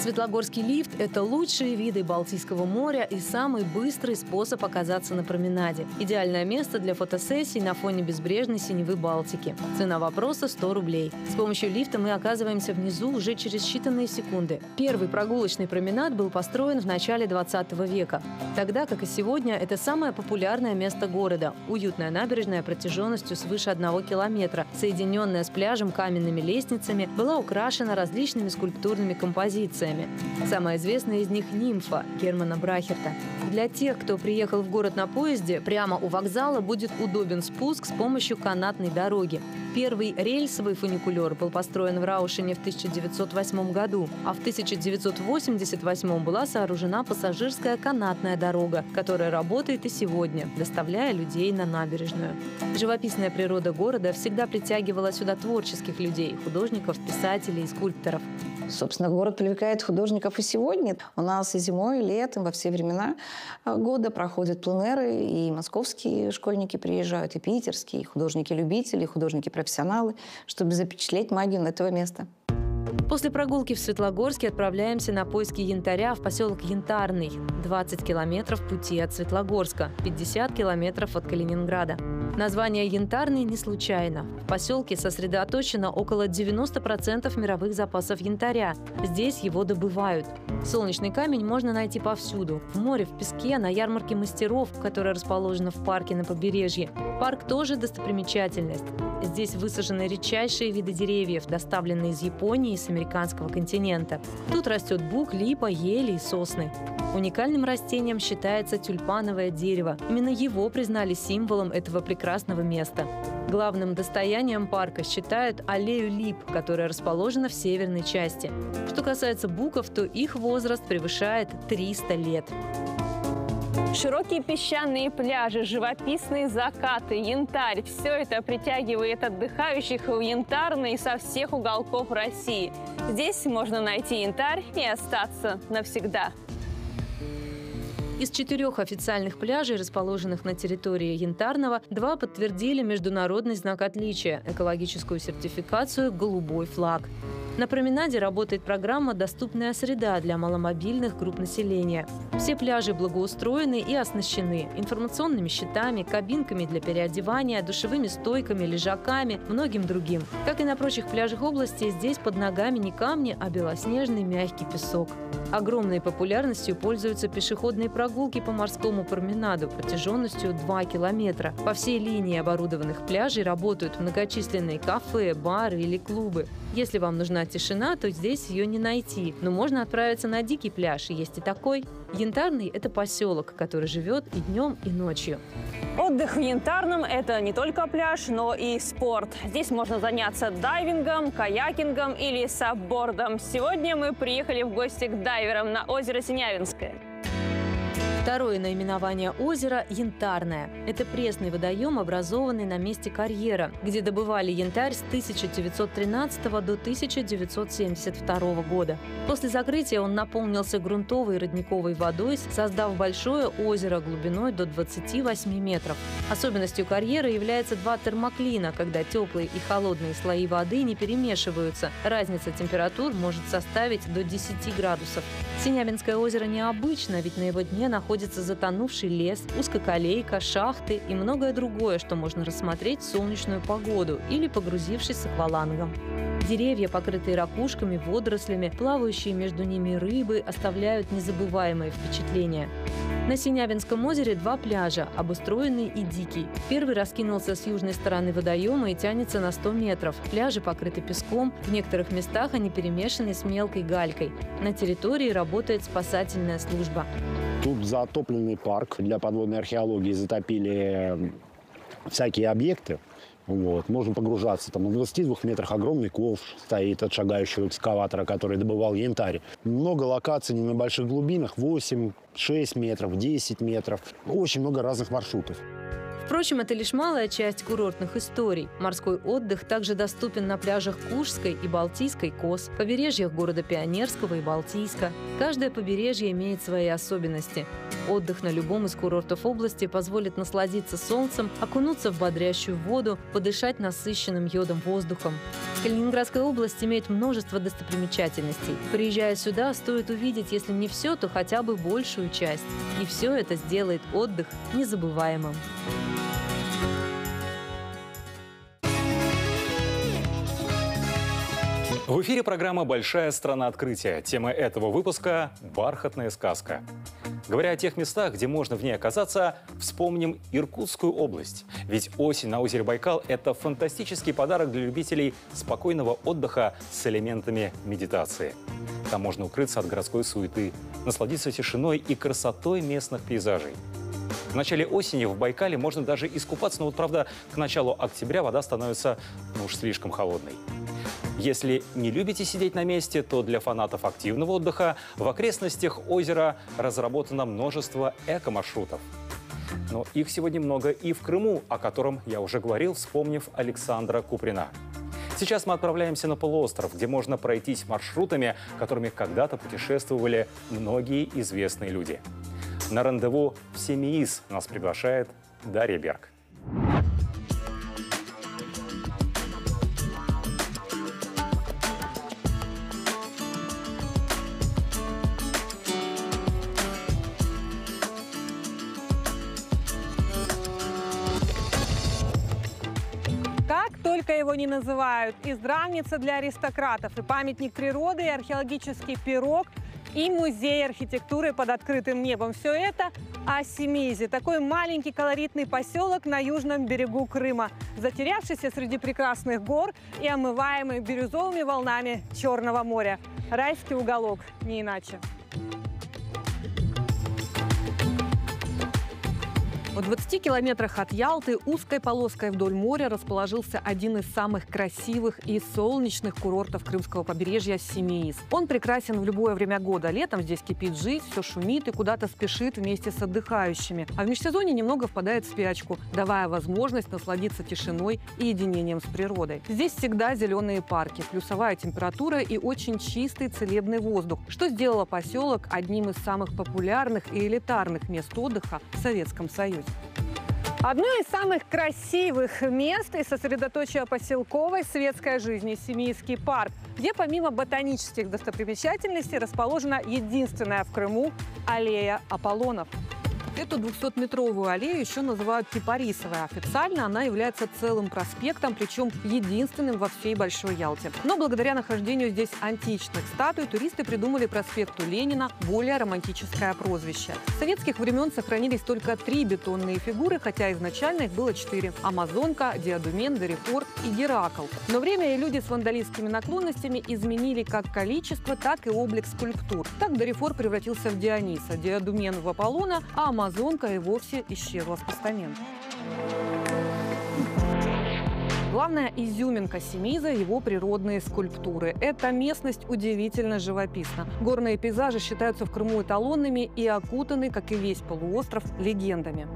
Светлогорский лифт – это лучшие виды Балтийского моря и самый быстрый способ оказаться на променаде. Идеальное место для фотосессий на фоне безбрежной синевы Балтики. Цена вопроса – 100 рублей. С помощью лифта мы оказываемся внизу уже через считанные секунды. Первый прогулочный променад был построен в начале 20 века. Тогда, как и сегодня, это самое популярное место города. Уютная набережная протяженностью свыше одного километра, соединенная с пляжем каменными лестницами, была украшена различными скульптурными композициями аттракциями. Самая известная из них – «Нимфа» Германа Брахерта. Для тех, кто приехал в город на поезде, прямо у вокзала будет удобен спуск с помощью канатной дороги. Первый рельсовый фуникулер был построен в Раушине в 1908 году, а в 1988 была сооружена пассажирская канатная дорога, которая работает и сегодня, доставляя людей на набережную. Живописная природа города всегда притягивала сюда творческих людей – художников, писателей и скульпторов.
Собственно, город привлекает художников и сегодня. У нас и зимой, и летом, во все времена э, года проходят пленеры, и московские школьники приезжают, и питерские, и художники-любители, и художники-профессионалы, чтобы запечатлеть магию этого места.
После прогулки в Светлогорске отправляемся на поиски янтаря в поселок Янтарный. 20 километров пути от Светлогорска, 50 километров от Калининграда. Название «Янтарный» не случайно. В поселке сосредоточено около 90% мировых запасов янтаря. Здесь его добывают. Солнечный камень можно найти повсюду. В море, в песке, на ярмарке мастеров, которая расположена в парке на побережье. Парк тоже достопримечательность. Здесь высажены редчайшие виды деревьев, доставленные из Японии и с американского континента. Тут растет бук, липа, ели и сосны. Уникальным растением считается тюльпановое дерево. Именно его признали символом этого прекрасного места. Главным достоянием парка считают аллею лип, которая расположена в северной части. Что касается буков, то их возраст превышает 300 лет.
Широкие песчаные пляжи, живописные закаты, янтарь – все это притягивает отдыхающих в янтарный со всех уголков России. Здесь можно найти янтарь и остаться навсегда.
Из четырех официальных пляжей, расположенных на территории Янтарного, два подтвердили международный знак отличия – экологическую сертификацию «Голубой флаг». На променаде работает программа «Доступная среда» для маломобильных групп населения. Все пляжи благоустроены и оснащены информационными щитами, кабинками для переодевания, душевыми стойками, лежаками, многим другим. Как и на прочих пляжах области, здесь под ногами не камни, а белоснежный мягкий песок. Огромной популярностью пользуются пешеходные прогулки по морскому променаду протяженностью 2 километра. По всей линии оборудованных пляжей работают многочисленные кафе, бары или клубы. Если вам нужна тишина, то здесь ее не найти. Но можно отправиться на дикий пляж, есть и такой. Янтарный – это поселок, который живет и днем, и ночью.
Отдых в Янтарном – это не только пляж, но и спорт. Здесь можно заняться дайвингом, каякингом или саббордом. Сегодня мы приехали в гости к дайверам на озеро Синявинское.
Второе наименование озера – Янтарное. Это пресный водоем, образованный на месте карьера, где добывали янтарь с 1913 до 1972 года. После закрытия он наполнился грунтовой родниковой водой, создав большое озеро глубиной до 28 метров. Особенностью карьера является два термоклина, когда теплые и холодные слои воды не перемешиваются. Разница температур может составить до 10 градусов. Синявинское озеро необычно, ведь на его дне находится затонувший лес, узкоколейка, шахты и многое другое, что можно рассмотреть в солнечную погоду или погрузившись с аквалангом. Деревья, покрытые ракушками, водорослями, плавающие между ними рыбы, оставляют незабываемые впечатления. На Синявинском озере два пляжа, обустроенный и дикий. Первый раскинулся с южной стороны водоема и тянется на 100 метров. Пляжи покрыты песком, в некоторых местах они перемешаны с мелкой галькой. На территории работает спасательная служба.
Тут затопленный парк для подводной археологии, затопили всякие объекты. Вот. Можно погружаться. Там на 22 метрах огромный ковш стоит от шагающего экскаватора, который добывал янтарь. Много локаций на больших глубинах. 8, 6 метров, 10 метров. Очень много разных маршрутов.
Впрочем, это лишь малая часть курортных историй. Морской отдых также доступен на пляжах Куршской и Балтийской кос, побережьях города Пионерского и Балтийска. Каждое побережье имеет свои особенности. Отдых на любом из курортов области позволит насладиться солнцем, окунуться в бодрящую воду, подышать насыщенным йодом воздухом. Калининградская область имеет множество достопримечательностей. Приезжая сюда, стоит увидеть, если не все, то хотя бы большую часть. И все это сделает отдых незабываемым.
В эфире программа «Большая страна открытия». Тема этого выпуска – «Бархатная сказка». Говоря о тех местах, где можно в ней оказаться, вспомним Иркутскую область. Ведь осень на озере Байкал – это фантастический подарок для любителей спокойного отдыха с элементами медитации. Там можно укрыться от городской суеты, насладиться тишиной и красотой местных пейзажей. В начале осени в Байкале можно даже искупаться, но вот правда к началу октября вода становится ну уж слишком холодной. Если не любите сидеть на месте, то для фанатов активного отдыха в окрестностях озера разработано множество эко-маршрутов. Но их сегодня много и в Крыму, о котором я уже говорил, вспомнив Александра Куприна. Сейчас мы отправляемся на полуостров, где можно пройтись маршрутами, которыми когда-то путешествовали многие известные люди. На рандеву в Семиис нас приглашает Дарья Берг.
Только его не называют, и здравница для аристократов, и памятник природы, и археологический пирог, и музей архитектуры под открытым небом. Все это о Семизе, такой маленький колоритный поселок на южном берегу Крыма, затерявшийся среди прекрасных гор и омываемый бирюзовыми волнами Черного моря. Райский уголок, не иначе. В 20 километрах от Ялты узкой полоской вдоль моря расположился один из самых красивых и солнечных курортов крымского побережья Семиис. Он прекрасен в любое время года. Летом здесь кипит жизнь, все шумит и куда-то спешит вместе с отдыхающими. А в межсезонье немного впадает в спячку, давая возможность насладиться тишиной и единением с природой. Здесь всегда зеленые парки, плюсовая температура и очень чистый целебный воздух, что сделало поселок одним из самых популярных и элитарных мест отдыха в Советском Союзе. Одно из самых красивых мест и сосредоточие поселковой светской жизни – Семейский парк, где помимо ботанических достопримечательностей расположена единственная в Крыму аллея Аполлонов. Эту 200-метровую аллею еще называют Кипарисовой. Официально она является целым проспектом, причем единственным во всей Большой Ялте. Но благодаря нахождению здесь античных статуй туристы придумали проспекту Ленина более романтическое прозвище. С советских времен сохранились только три бетонные фигуры, хотя изначально их было четыре. Амазонка, Диадумен, Дорифор и Геракл. Но время и люди с вандалистскими наклонностями изменили как количество, так и облик скульптур. Так Дорифор превратился в Диониса, Диадумен в Аполлона, а Амазонка и вовсе исчезла с постамента. Главная изюминка Семиза – его природные скульптуры. Эта местность удивительно живописна. Горные пейзажи считаются в Крыму эталонными и окутаны, как и весь полуостров, легендами.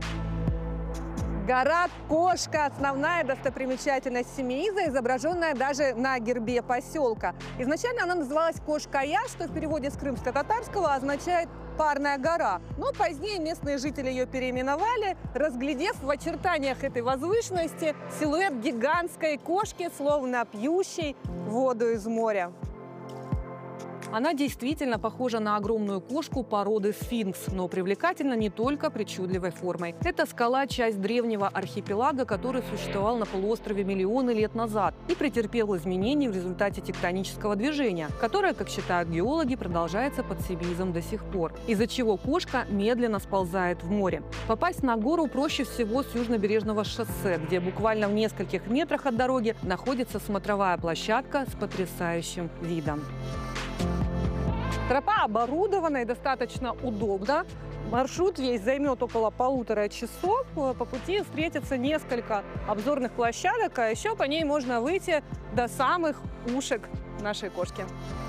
Гора Кошка – основная достопримечательность Семииза, изображенная даже на гербе поселка. Изначально она называлась Кошкая, что в переводе с крымско-татарского означает «парная гора». Но позднее местные жители ее переименовали, разглядев в очертаниях этой возвышенности силуэт гигантской кошки, словно пьющей воду из моря. Она действительно похожа на огромную кошку породы сфинкс, но привлекательна не только причудливой формой. Эта скала – часть древнего архипелага, который существовал на полуострове миллионы лет назад и претерпел изменения в результате тектонического движения, которое, как считают геологи, продолжается под Сибизом до сих пор, из-за чего кошка медленно сползает в море. Попасть на гору проще всего с южнобережного шоссе, где буквально в нескольких метрах от дороги находится смотровая площадка с потрясающим видом. Тропа оборудована и достаточно удобна. Маршрут весь займет около полутора часов. По пути встретится несколько обзорных площадок, а еще по ней можно выйти до самых ушек нашей кошки.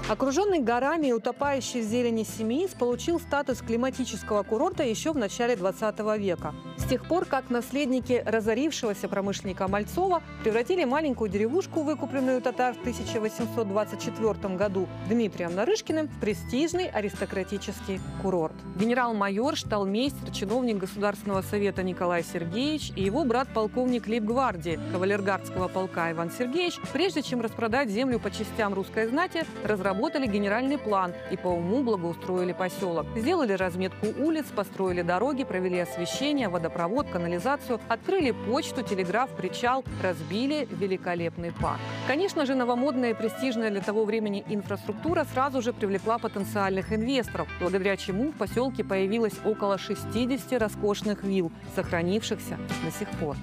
Окруженный горами и утопающий в зелени Семиис получил статус климатического курорта еще в начале 20 века. С тех пор, как наследники разорившегося промышленника Мальцова превратили маленькую деревушку, выкупленную татар в 1824 году Дмитрием Нарышкиным, в престижный аристократический курорт. Генерал-майор, шталмейстер, чиновник Государственного совета Николай Сергеевич и его брат полковник лейб-гвардии кавалергардского полка Иван Сергеевич, прежде чем распродать землю по частям русской знати, разработали генеральный план и по уму благоустроили поселок. Сделали разметку улиц, построили дороги, провели освещение, водопровод, канализацию, открыли почту, телеграф, причал, разбили великолепный парк. Конечно же, новомодная и престижная для того времени инфраструктура сразу же привлекла потенциальных инвесторов, благодаря чему в поселке появилось около 60 роскошных вилл, сохранившихся до сих пор.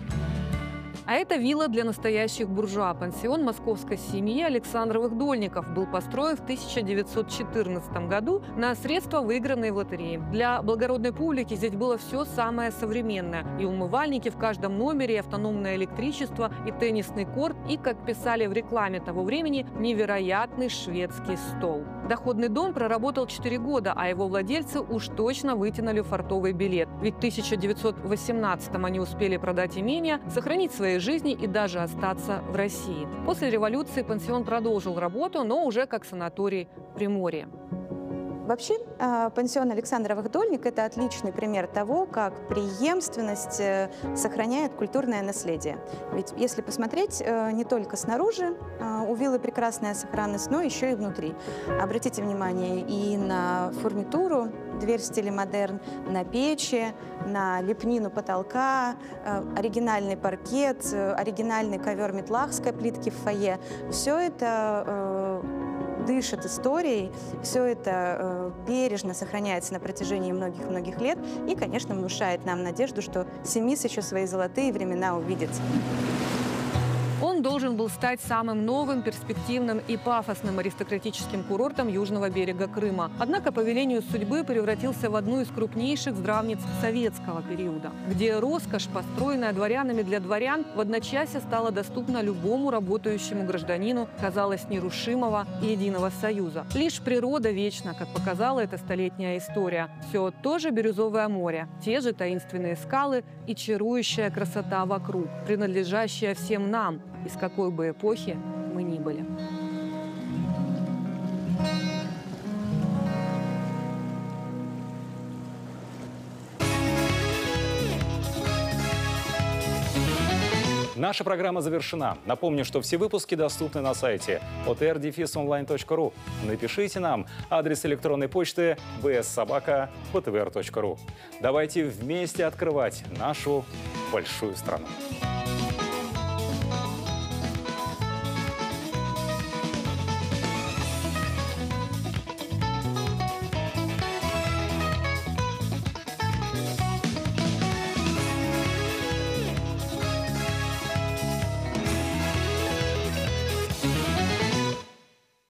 А это вилла для настоящих буржуа. Пансион московской семьи Александровых Дольников был построен в 1914 году на средства, выигранные в лотерее. Для благородной публики здесь было все самое современное. И умывальники в каждом номере, и автономное электричество, и теннисный корт, и, как писали в рекламе того времени, невероятный шведский стол. Доходный дом проработал 4 года, а его владельцы уж точно вытянули фартовый билет. Ведь в 1918 они успели продать имение, сохранить свои жизни и даже остаться в России. После революции пансион продолжил работу, но уже как санаторий Приморье.
Вообще, э, пансион Александровых Дольник – это отличный пример того, как преемственность э, сохраняет культурное наследие. Ведь если посмотреть, э, не только снаружи у виллы прекрасная сохранность, но еще и внутри. Обратите внимание и на фурнитуру, дверь в стиле модерн, на печи, на лепнину потолка, оригинальный паркет, оригинальный ковер метлахской плитки в фойе. Все это дышит историей, все это э, бережно сохраняется на протяжении многих-многих лет и, конечно, внушает нам надежду, что Семис еще свои золотые времена увидит.
Должен был стать самым новым, перспективным и пафосным аристократическим курортом южного берега Крыма. Однако по велению судьбы превратился в одну из крупнейших здравниц советского периода, где роскошь, построенная дворянами для дворян, в одночасье стала доступна любому работающему гражданину, казалось, нерушимого и единого союза. Лишь природа вечна, как показала эта столетняя история. Все то же бирюзовое море, те же таинственные скалы и чарующая красота вокруг, принадлежащая всем нам, из какой бы эпохи мы ни были.
Наша программа завершена. Напомню, что все выпуски доступны на сайте otr-online.ru. Напишите нам адрес электронной почты bssobaka.btver.ru. Давайте вместе открывать нашу большую страну.